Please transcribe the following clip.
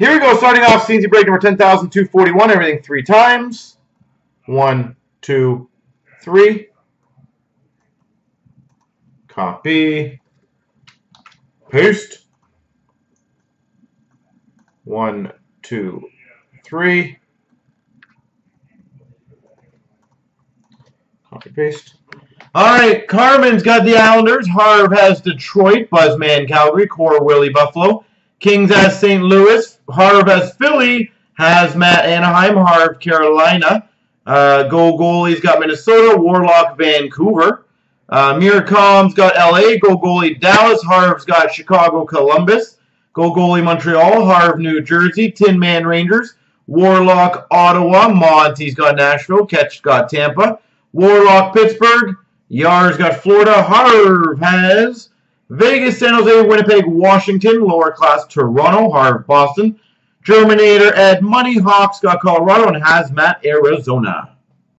Here we go, starting off CNC break number 10,241, everything three times. One, two, three. Copy. Paste. One, two, three. Copy paste. All right, Carmen's got the Islanders. Harv has Detroit. Buzzman Calgary. Core Willie Buffalo. Kings has St. Louis. Harv has Philly. Hazmat Anaheim. Harv Carolina. Uh, Go Goalie's got Minnesota. Warlock Vancouver. Uh, Miracom's got LA. Go Goalie Dallas. Harv's got Chicago Columbus. Go Goalie Montreal. Harv New Jersey. Tin Man Rangers. Warlock Ottawa. Monty's got Nashville. Catch got Tampa. Warlock Pittsburgh. Yar's got Florida. Harv has Vegas, San Jose, Winnipeg, Washington. Lower class Toronto. Harv Boston. Germinator Edmonton. Hawks got Colorado and Hazmat Arizona.